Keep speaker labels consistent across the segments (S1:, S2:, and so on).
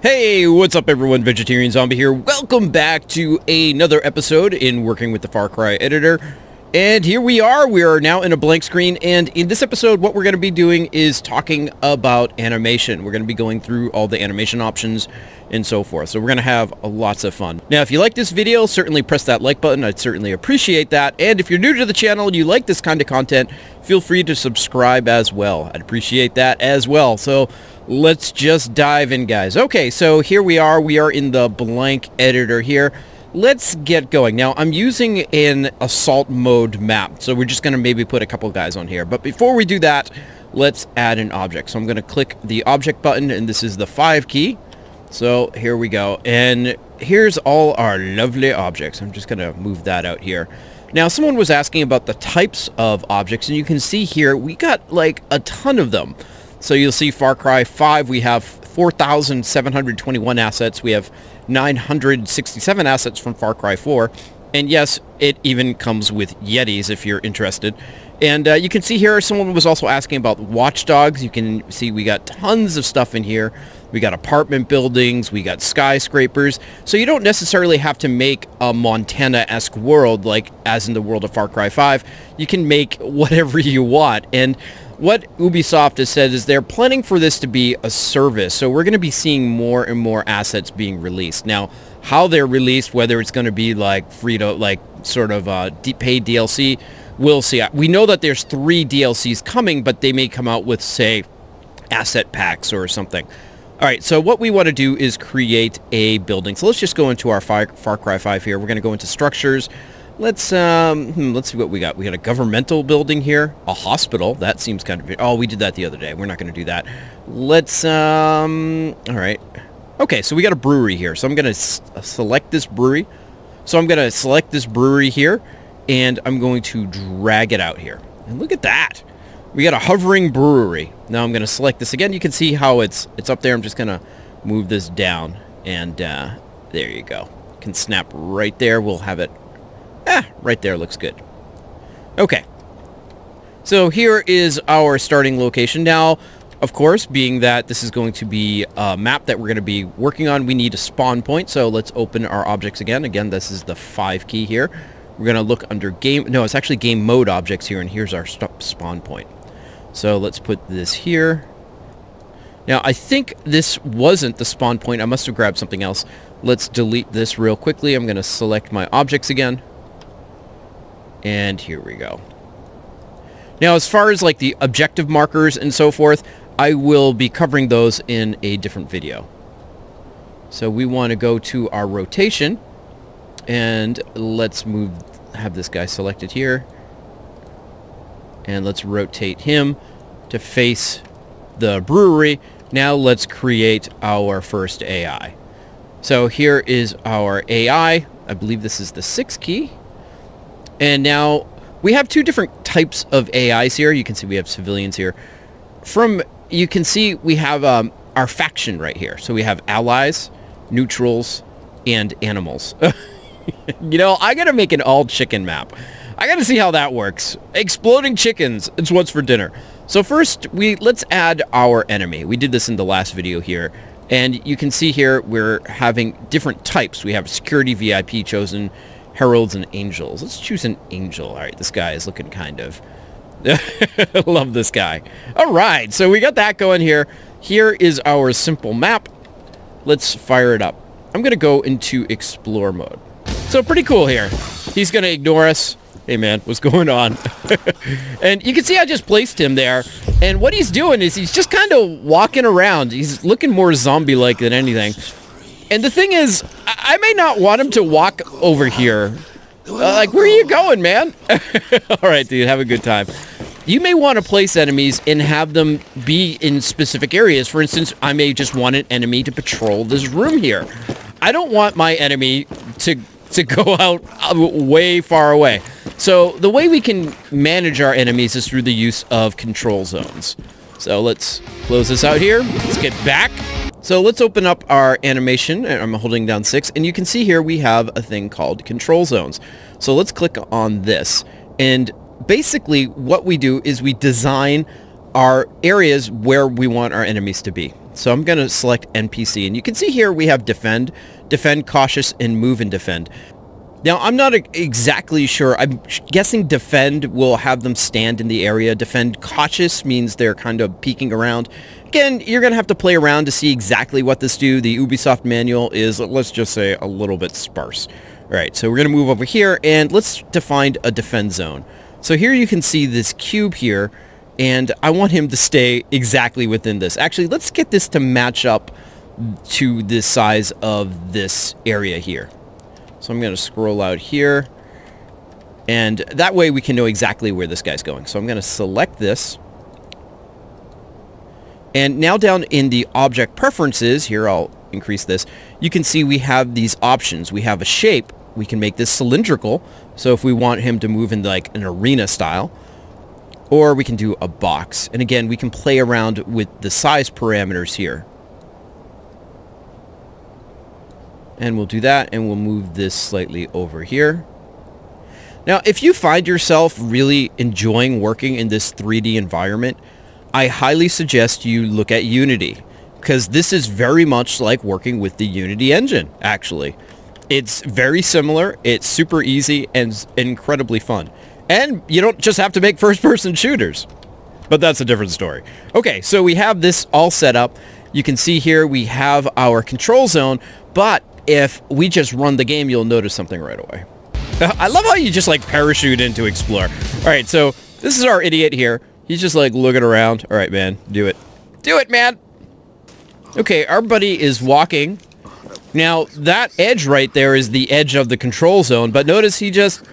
S1: Hey, what's up everyone? Vegetarian Zombie here. Welcome back to another episode in Working with the Far Cry Editor. And here we are. We are now in a blank screen. And in this episode, what we're going to be doing is talking about animation. We're going to be going through all the animation options and so forth. So we're going to have lots of fun. Now, if you like this video, certainly press that like button. I'd certainly appreciate that. And if you're new to the channel and you like this kind of content, feel free to subscribe as well. I'd appreciate that as well. So let's just dive in, guys. Okay, so here we are. We are in the blank editor here let's get going. Now, I'm using an assault mode map, so we're just going to maybe put a couple guys on here. But before we do that, let's add an object. So I'm going to click the object button, and this is the 5 key. So here we go. And here's all our lovely objects. I'm just going to move that out here. Now, someone was asking about the types of objects, and you can see here, we got like a ton of them. So you'll see Far Cry 5, we have 4,721 assets. We have 967 assets from Far Cry 4. And yes, it even comes with Yetis if you're interested. And uh, you can see here, someone was also asking about Watch Dogs. You can see we got tons of stuff in here. We got apartment buildings, we got skyscrapers. So you don't necessarily have to make a Montana-esque world like as in the world of Far Cry 5. You can make whatever you want. And what Ubisoft has said is they're planning for this to be a service. So we're going to be seeing more and more assets being released. Now, how they're released, whether it's going to be like free to, like sort of uh, paid DLC, we'll see. We know that there's three DLCs coming, but they may come out with, say, asset packs or something. All right, so what we want to do is create a building. So let's just go into our Far, Far Cry 5 here. We're going to go into structures. Let's um, hmm, let's see what we got. We got a governmental building here, a hospital. That seems kind of oh, we did that the other day. We're not going to do that. Let's um, all right. Okay, so we got a brewery here. So I'm going to uh, select this brewery. So I'm going to select this brewery here, and I'm going to drag it out here. And look at that. We got a hovering brewery. Now I'm going to select this again. You can see how it's it's up there. I'm just going to move this down, and uh, there you go. Can snap right there. We'll have it Ah, right there looks good. Okay. So here is our starting location. Now, of course, being that this is going to be a map that we're going to be working on, we need a spawn point. So let's open our objects again. Again, this is the 5 key here. We're going to look under game... No, it's actually game mode objects here, and here's our spawn point. So let's put this here. Now, I think this wasn't the spawn point. I must have grabbed something else. Let's delete this real quickly. I'm going to select my objects again. And here we go. Now, as far as like the objective markers and so forth, I will be covering those in a different video. So we want to go to our rotation and let's move, have this guy selected here. And let's rotate him to face the brewery. Now let's create our first AI. So here is our AI. I believe this is the six key. And now we have two different types of AIs here. You can see we have civilians here. From, you can see we have um, our faction right here. So we have allies, neutrals, and animals. you know, I gotta make an all chicken map. I gotta see how that works. Exploding chickens, it's what's for dinner. So first, we let's add our enemy. We did this in the last video here. And you can see here we're having different types. We have security VIP chosen, heralds and angels. Let's choose an angel. All right, this guy is looking kind of... Love this guy. All right, so we got that going here. Here is our simple map. Let's fire it up. I'm going to go into explore mode. So pretty cool here. He's going to ignore us. Hey man, what's going on? and you can see I just placed him there. And what he's doing is he's just kind of walking around. He's looking more zombie-like than anything. And the thing is, I, I may not want him to walk over here. Uh, like, where are you going, man? All right, dude, have a good time. You may want to place enemies and have them be in specific areas. For instance, I may just want an enemy to patrol this room here. I don't want my enemy to to go out uh, way far away. So the way we can manage our enemies is through the use of control zones. So let's close this out here. Let's get back so let's open up our animation. Uh, I'm holding down 6, and you can see here we have a thing called control zones. So let's click on this. And basically what we do is we design our areas where we want our enemies to be. So I'm going to select NPC. And you can see here we have defend, defend, cautious, and move and defend. Now, I'm not exactly sure. I'm guessing defend will have them stand in the area. Defend cautious means they're kind of peeking around. Again, you're going to have to play around to see exactly what this do. The Ubisoft manual is, let's just say, a little bit sparse. All right, so we're going to move over here, and let's define a defend zone. So here you can see this cube here, and I want him to stay exactly within this. Actually, let's get this to match up to the size of this area here. So I'm going to scroll out here. And that way we can know exactly where this guy's going. So I'm going to select this. And now down in the object preferences, here I'll increase this, you can see we have these options. We have a shape. We can make this cylindrical. So if we want him to move in like an arena style, or we can do a box. And again, we can play around with the size parameters here. And we'll do that, and we'll move this slightly over here. Now, if you find yourself really enjoying working in this 3D environment, I highly suggest you look at Unity, because this is very much like working with the Unity engine, actually. It's very similar, it's super easy, and incredibly fun. And you don't just have to make first-person shooters. But that's a different story. Okay, so we have this all set up. You can see here we have our control zone, but if we just run the game, you'll notice something right away. I love how you just like parachute into explore. All right, so this is our idiot here. He's just like looking around. All right, man, do it. Do it, man. Okay, our buddy is walking. Now, that edge right there is the edge of the control zone, but notice he just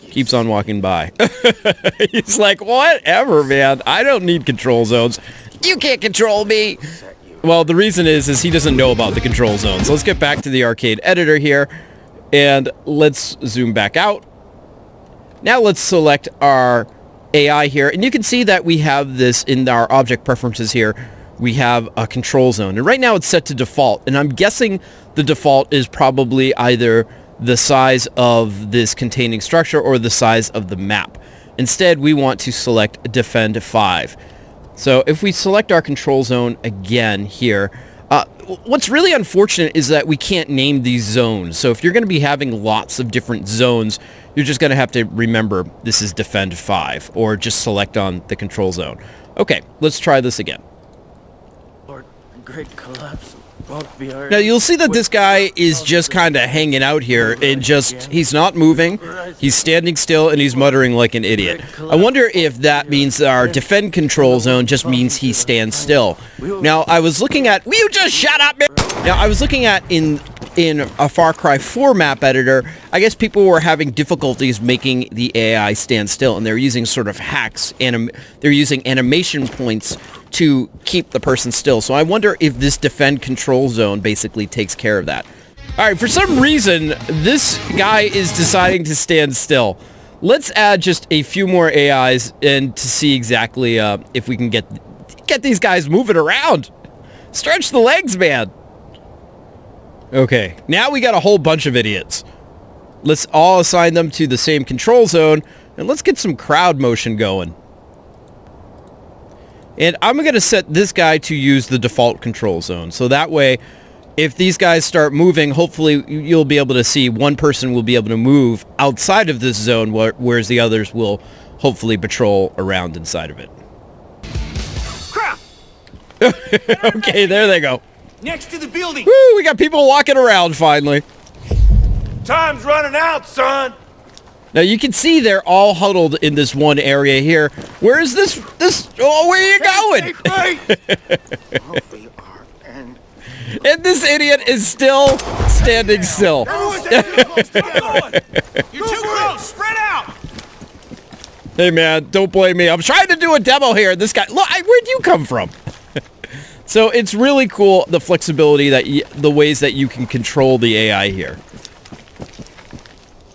S1: keeps on walking by. He's like, whatever, man. I don't need control zones. You can't control me. Well, the reason is, is he doesn't know about the control zones. Let's get back to the arcade editor here, and let's zoom back out. Now let's select our AI here, and you can see that we have this in our object preferences here. We have a control zone, and right now it's set to default, and I'm guessing the default is probably either the size of this containing structure or the size of the map. Instead, we want to select Defend 5. So if we select our control zone again here, uh, what's really unfortunate is that we can't name these zones. So if you're going to be having lots of different zones, you're just going to have to remember this is defend 5 or just select on the control zone. Okay, let's try this again.
S2: Lord, great collapse.
S1: Now you'll see that this guy is just kind of hanging out here and just, he's not moving, he's standing still and he's muttering like an idiot. I wonder if that means our defend control zone just means he stands still. Now I was looking at, will you just shut up? man? Now I was looking at in in a Far Cry 4 map editor, I guess people were having difficulties making the AI stand still, and they're using sort of hacks, anim they're using animation points to keep the person still. So I wonder if this defend control zone basically takes care of that. All right, for some reason, this guy is deciding to stand still. Let's add just a few more AIs and to see exactly uh, if we can get get these guys moving around. Stretch the legs, man. Okay, now we got a whole bunch of idiots. Let's all assign them to the same control zone, and let's get some crowd motion going. And I'm going to set this guy to use the default control zone. So that way, if these guys start moving, hopefully you'll be able to see one person will be able to move outside of this zone, whereas the others will hopefully patrol around inside of it.
S2: Crap!
S1: okay, there they go.
S2: Next to the building!
S1: Woo, we got people walking around finally.
S2: Time's running out, son!
S1: Now you can see they're all huddled in this one area here. Where is this? This? Oh, where are you going?
S2: we are and
S1: and this idiot is still standing still.
S2: You're too close! Spread out!
S1: Hey man, don't blame me. I'm trying to do a demo here. This guy, look, I, where'd you come from? So it's really cool the flexibility that the ways that you can control the AI here.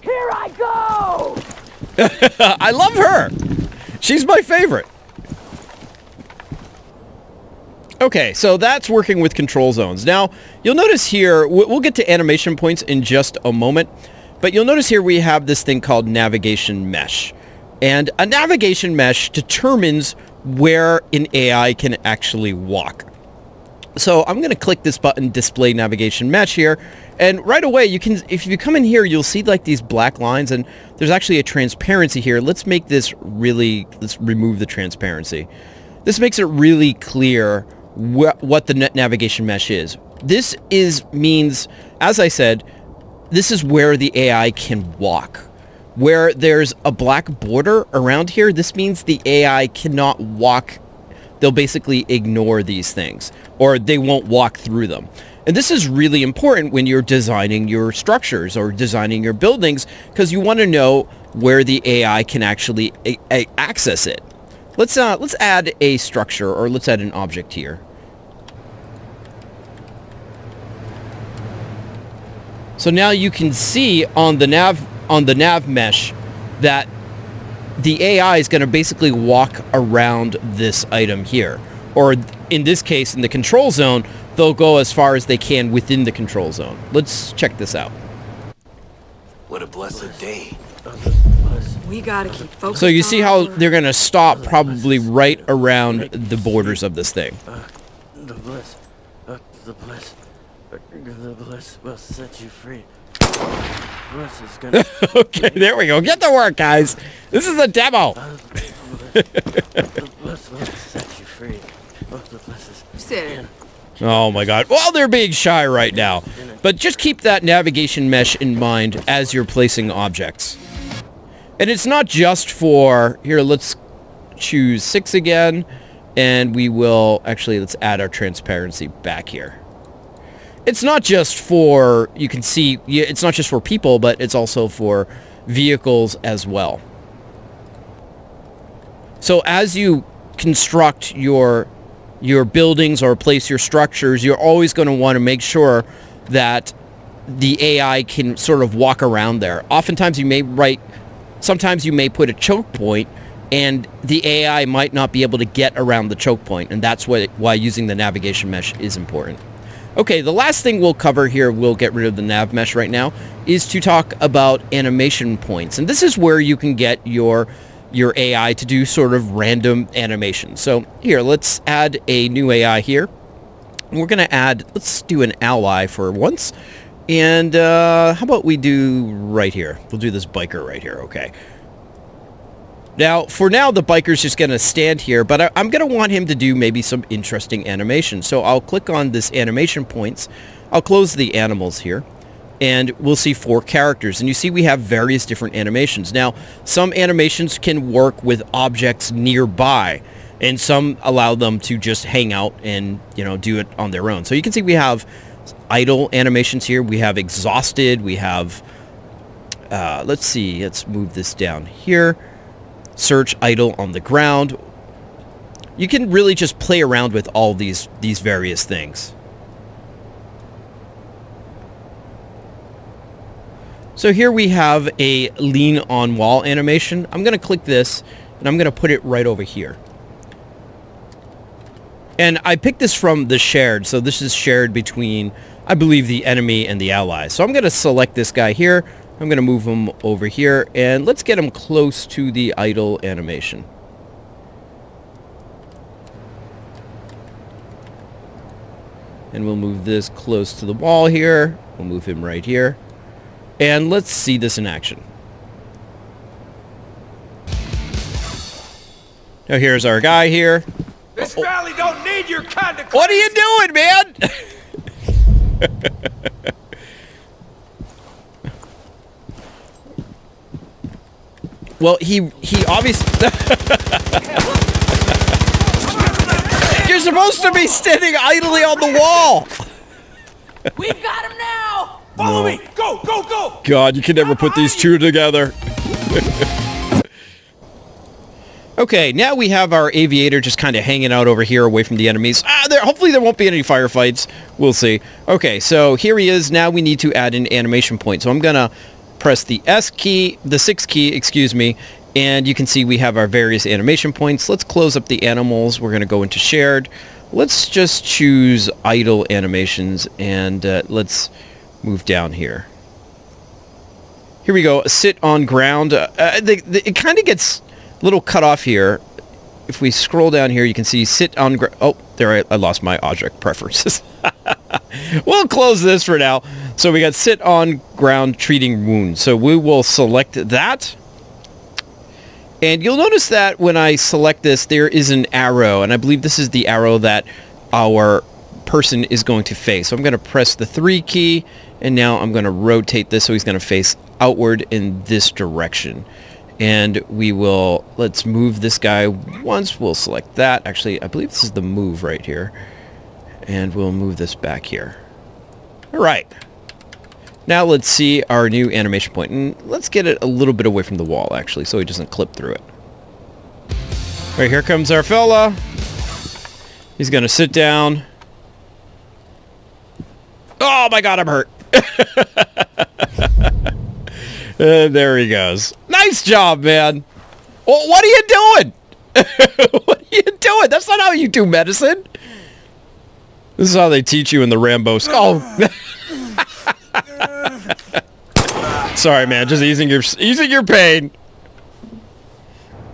S3: Here I go!
S1: I love her. She's my favorite. Okay, so that's working with control zones. Now, you'll notice here, we'll get to animation points in just a moment, but you'll notice here we have this thing called navigation mesh. And a navigation mesh determines where an AI can actually walk. So I'm going to click this button, display navigation mesh here. And right away, you can, if you come in here, you'll see like these black lines and there's actually a transparency here. Let's make this really, let's remove the transparency. This makes it really clear wh what the net navigation mesh is. This is, means, as I said, this is where the AI can walk. Where there's a black border around here, this means the AI cannot walk they'll basically ignore these things or they won't walk through them. And this is really important when you're designing your structures or designing your buildings because you want to know where the AI can actually access it. Let's uh, let's add a structure or let's add an object here. So now you can see on the nav on the nav mesh that the AI is going to basically walk around this item here. Or in this case, in the control zone, they'll go as far as they can within the control zone. Let's check this out.
S3: What a blessed day.
S4: We gotta keep focused.
S1: So you see how they're going to stop probably right around the borders of this thing.
S2: The bliss, uh, the bliss, uh, the bliss will set you free. Bliss is gonna.
S1: okay, there we go. Get to work, guys. This is a demo.
S2: the bliss will set you free. Oh, the bliss is.
S4: Sit in.
S1: Oh my god. Well, they're being shy right now. But just keep that navigation mesh in mind as you're placing objects. And it's not just for... Here, let's choose 6 again. And we will... Actually, let's add our transparency back here. It's not just for... You can see... It's not just for people, but it's also for vehicles as well. So as you construct your your buildings or place your structures, you're always going to want to make sure that the AI can sort of walk around there. Oftentimes you may write, sometimes you may put a choke point and the AI might not be able to get around the choke point and that's what, why using the navigation mesh is important. Okay, the last thing we'll cover here, we'll get rid of the nav mesh right now, is to talk about animation points. And this is where you can get your your AI to do sort of random animation. So here, let's add a new AI here. We're going to add, let's do an ally for once. And uh, how about we do right here? We'll do this biker right here, okay. Now, for now, the biker's just going to stand here, but I, I'm going to want him to do maybe some interesting animation. So I'll click on this animation points. I'll close the animals here and we'll see four characters. And you see we have various different animations. Now, some animations can work with objects nearby, and some allow them to just hang out and, you know, do it on their own. So you can see we have idle animations here. We have exhausted. We have, uh, let's see, let's move this down here. Search idle on the ground. You can really just play around with all these, these various things. So here we have a lean on wall animation. I'm going to click this and I'm going to put it right over here. And I picked this from the shared, so this is shared between, I believe, the enemy and the ally. So I'm going to select this guy here. I'm going to move him over here, and let's get him close to the idle animation. And we'll move this close to the wall here. We'll move him right here. And let's see this in action. Now here's our guy here.
S3: This oh. valley don't need your kind of...
S1: What are you doing, man? well, he he obviously You're supposed to be standing idly on the wall.
S4: We've got him now!
S3: Follow me! Go, go, go!
S1: God, you can never put these two together. okay, now we have our aviator just kind of hanging out over here away from the enemies. Ah, there, hopefully there won't be any firefights. We'll see. Okay, so here he is. Now we need to add an animation point. So I'm going to press the S key, the 6 key, excuse me, and you can see we have our various animation points. Let's close up the animals. We're going to go into shared. Let's just choose idle animations and uh, let's move down here. Here we go. Sit on ground. Uh, uh, the, the, it kind of gets a little cut off here. If we scroll down here, you can see sit on ground. Oh, there I, I lost my object preferences. we'll close this for now. So we got sit on ground treating wounds. So we will select that. And you'll notice that when I select this, there is an arrow. And I believe this is the arrow that our person is going to face. So I'm going to press the 3 key. And now I'm going to rotate this so he's going to face outward in this direction. And we will, let's move this guy once. We'll select that. Actually, I believe this is the move right here. And we'll move this back here. All right. Now let's see our new animation point. And let's get it a little bit away from the wall, actually, so he doesn't clip through it. All right, here comes our fella. He's going to sit down. Oh my god, I'm hurt. Uh, there he goes. Nice job, man. Well, what are you doing? what are you doing? That's not how you do medicine. This is how they teach you in the Rambo school. Sorry, man. Just easing your easing your pain.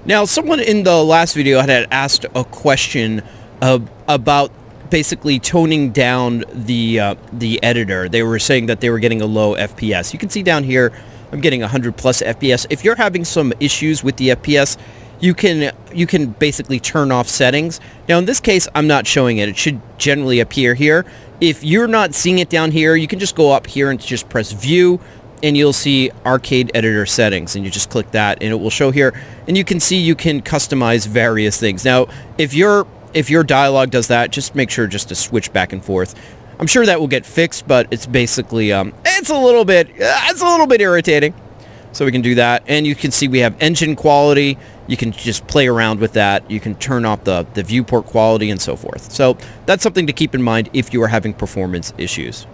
S1: Now, someone in the last video had asked a question uh, about basically toning down the uh, the editor. They were saying that they were getting a low FPS. You can see down here I'm getting 100 plus FPS. If you're having some issues with the FPS, you can you can basically turn off settings. Now in this case, I'm not showing it. It should generally appear here. If you're not seeing it down here, you can just go up here and just press view and you'll see arcade editor settings and you just click that and it will show here and you can see you can customize various things. Now, if your if your dialogue does that, just make sure just to switch back and forth. I'm sure that will get fixed, but it's basically, um, it's a little bit, uh, it's a little bit irritating. So we can do that. And you can see we have engine quality. You can just play around with that. You can turn off the, the viewport quality and so forth. So that's something to keep in mind if you are having performance issues.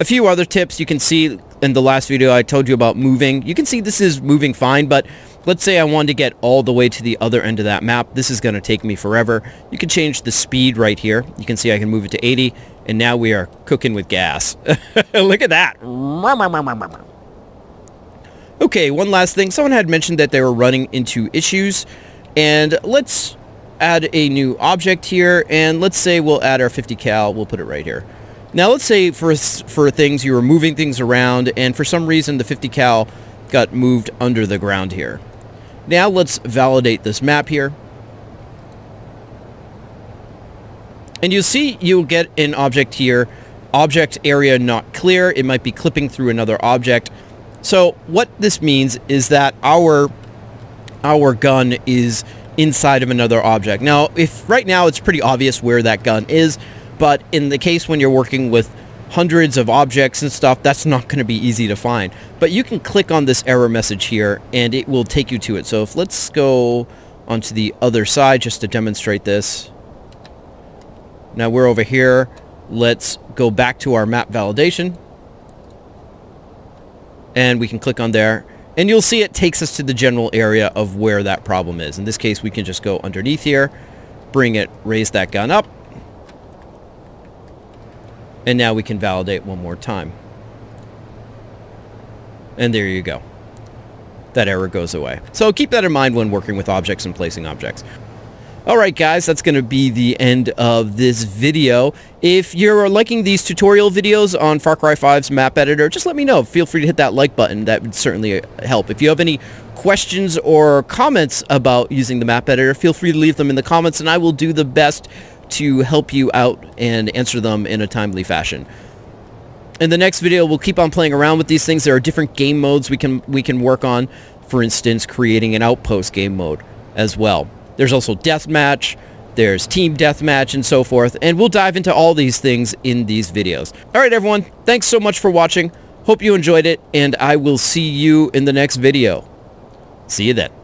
S1: A few other tips you can see in the last video I told you about moving. You can see this is moving fine, but let's say I wanted to get all the way to the other end of that map. This is going to take me forever. You can change the speed right here. You can see I can move it to 80 and now we are cooking with gas. Look at that. Okay, one last thing. Someone had mentioned that they were running into issues, and let's add a new object here, and let's say we'll add our 50 cal. We'll put it right here. Now let's say for for things you were moving things around, and for some reason the 50 cal got moved under the ground here. Now let's validate this map here. And you'll see you'll get an object here, object area not clear. It might be clipping through another object. So what this means is that our our gun is inside of another object. Now, if right now it's pretty obvious where that gun is, but in the case when you're working with hundreds of objects and stuff, that's not going to be easy to find. But you can click on this error message here and it will take you to it. So if let's go onto the other side just to demonstrate this. Now we're over here. Let's go back to our map validation. And we can click on there. And you'll see it takes us to the general area of where that problem is. In this case, we can just go underneath here, bring it, raise that gun up. And now we can validate one more time. And there you go. That error goes away. So keep that in mind when working with objects and placing objects. Alright guys, that's going to be the end of this video. If you're liking these tutorial videos on Far Cry 5's map editor, just let me know. Feel free to hit that like button. That would certainly uh, help. If you have any questions or comments about using the map editor, feel free to leave them in the comments and I will do the best to help you out and answer them in a timely fashion. In the next video, we'll keep on playing around with these things. There are different game modes we can we can work on. For instance, creating an outpost game mode as well. There's also deathmatch, there's team deathmatch and so forth, and we'll dive into all these things in these videos. Alright everyone, thanks so much for watching. Hope you enjoyed it, and I will see you in the next video. See you then.